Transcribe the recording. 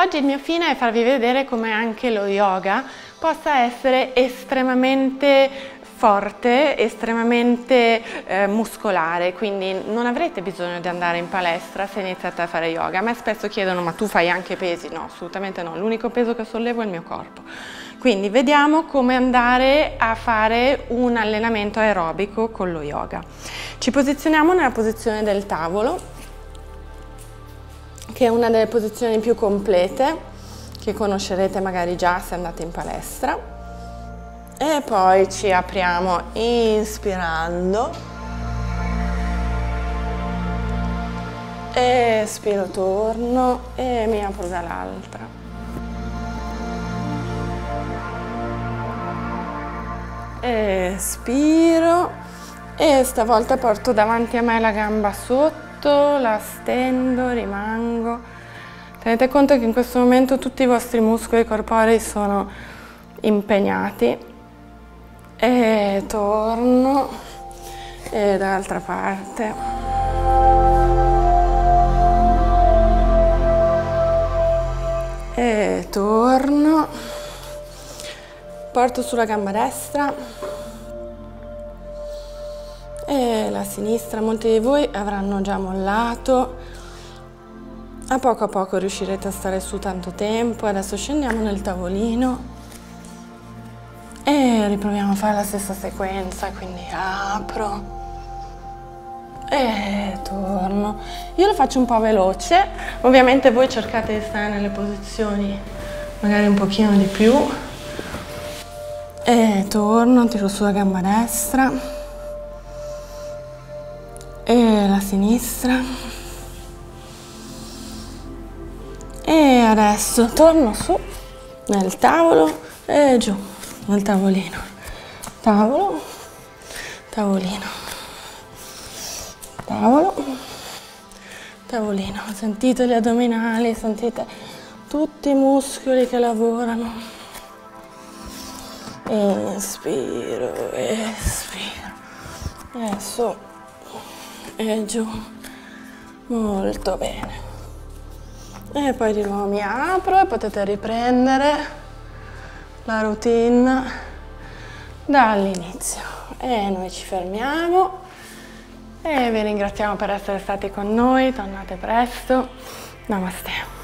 Oggi il mio fine è farvi vedere come anche lo yoga possa essere estremamente forte, estremamente eh, muscolare, quindi non avrete bisogno di andare in palestra se iniziate a fare yoga. A me spesso chiedono ma tu fai anche pesi? No, assolutamente no, l'unico peso che sollevo è il mio corpo. Quindi vediamo come andare a fare un allenamento aerobico con lo yoga. Ci posizioniamo nella posizione del tavolo, che è una delle posizioni più complete, che conoscerete magari già se andate in palestra. E poi ci apriamo inspirando. Espiro torno e mi apro dall'altra. Espiro. E stavolta porto davanti a me la gamba sotto la stendo rimango. Tenete conto che in questo momento tutti i vostri muscoli corporei sono impegnati e torno e dall'altra parte. E torno porto sulla gamba destra e la sinistra molti di voi avranno già mollato a poco a poco riuscirete a stare su tanto tempo adesso scendiamo nel tavolino e riproviamo a fare la stessa sequenza, quindi apro e torno. Io lo faccio un po' veloce, ovviamente voi cercate di stare nelle posizioni magari un pochino di più. E torno, tiro sulla gamba destra sinistra. E adesso torno su nel tavolo e giù al tavolino. Tavolo, tavolino, tavolo, tavolino. Sentite gli addominali, sentite tutti i muscoli che lavorano. Inspiro, espiro. E su e giù. Molto bene. E poi di nuovo mi apro e potete riprendere la routine dall'inizio e noi ci fermiamo e vi ringraziamo per essere stati con noi, tornate presto, namaste.